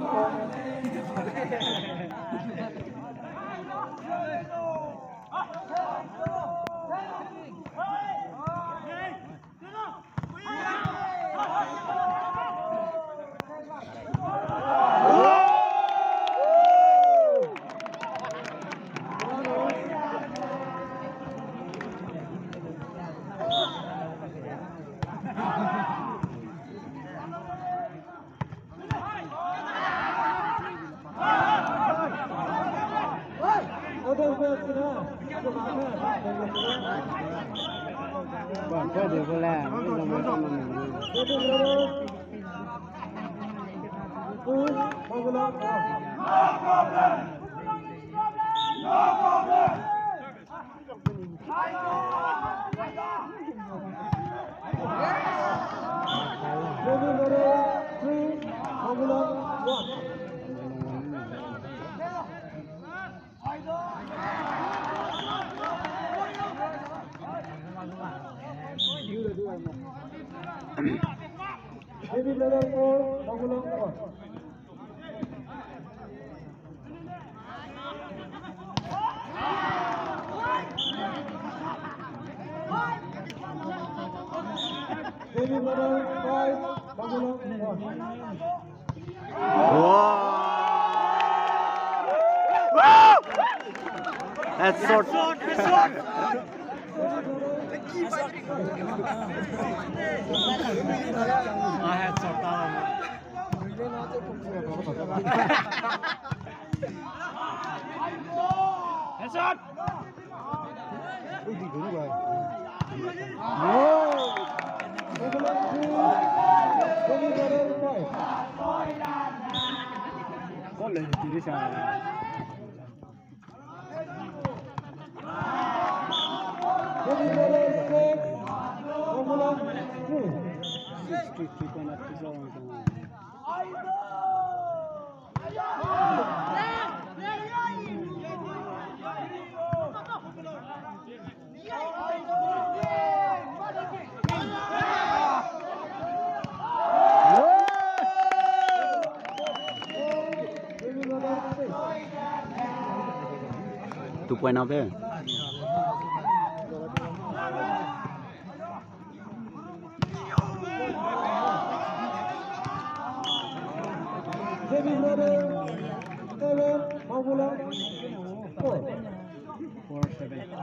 Thank you. Bọn có được là nó không có trong mình. Hãy subscribe cho kênh Ghiền Mì Gõ Để không bỏ lỡ những video hấp dẫn को बगुलों को देवी Madan bye बगुलों को That's short. That's short. That's short. Thank you. I had some talent. Heads up! Ui, đi đúng rồi. Wow! Đây là lần thứ... Có lần thì đi sao? que ficam na prisão. Então. Tu põe na ver?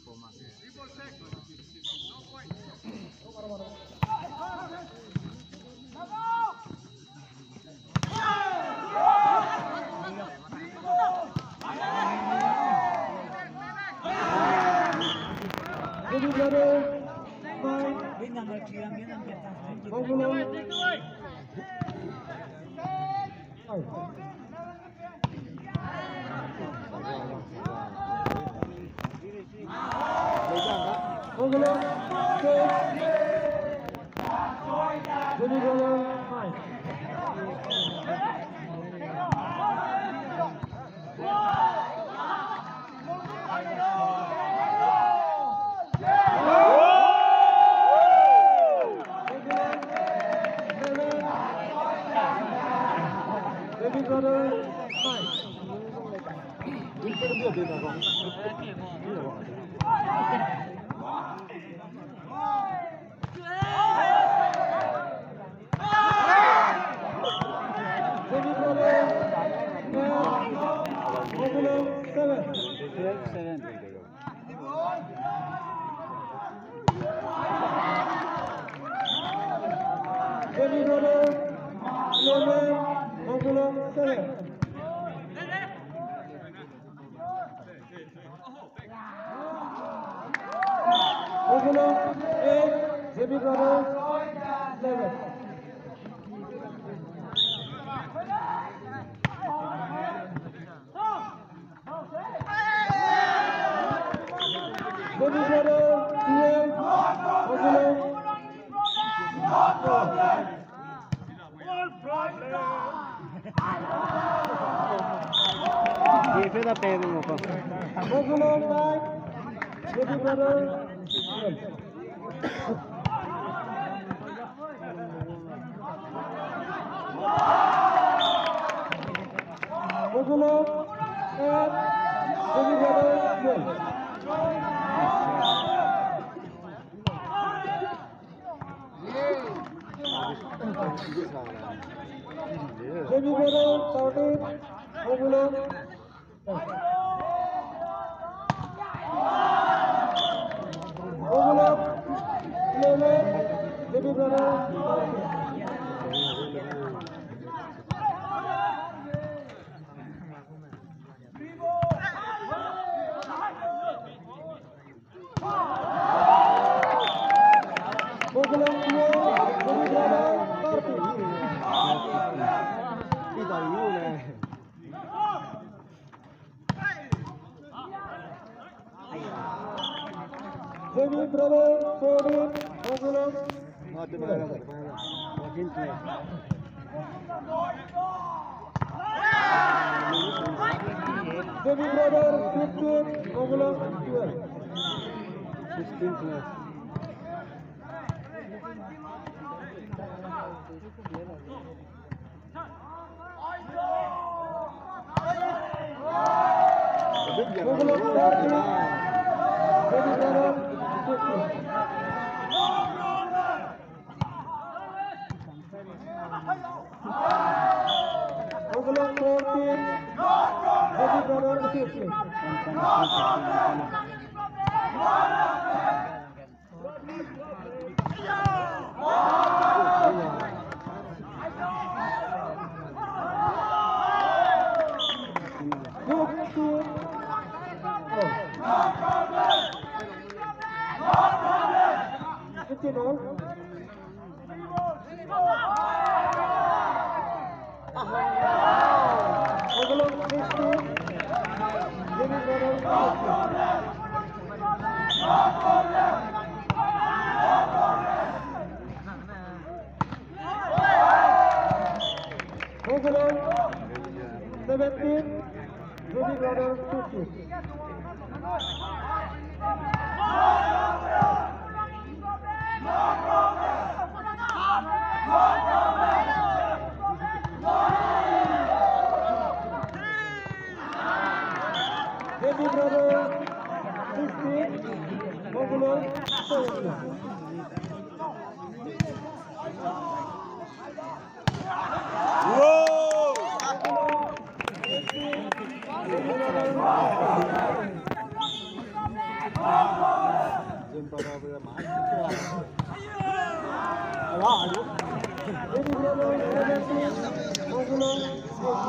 campo más. Vengan de Vamos vengan vamos aquí. গুলো দুটি গোল Thank you. Okulum 8, Zebi Barış 11. Give it up, baby. Buffalo, right? Give it up. Buffalo, and give it up. যে বিপদের চাউটির ওগুলো ওগুলো নেমে যে বিপদের দেবী brother বিদ্যুৎ ওগুলো সিক্সটিন প্লাস ওগুলো দেবী brother Go, go, go. continue. এগুলো সৃষ্টি এগুলো সেভেন্টিন যদি বড় সৃষ্টি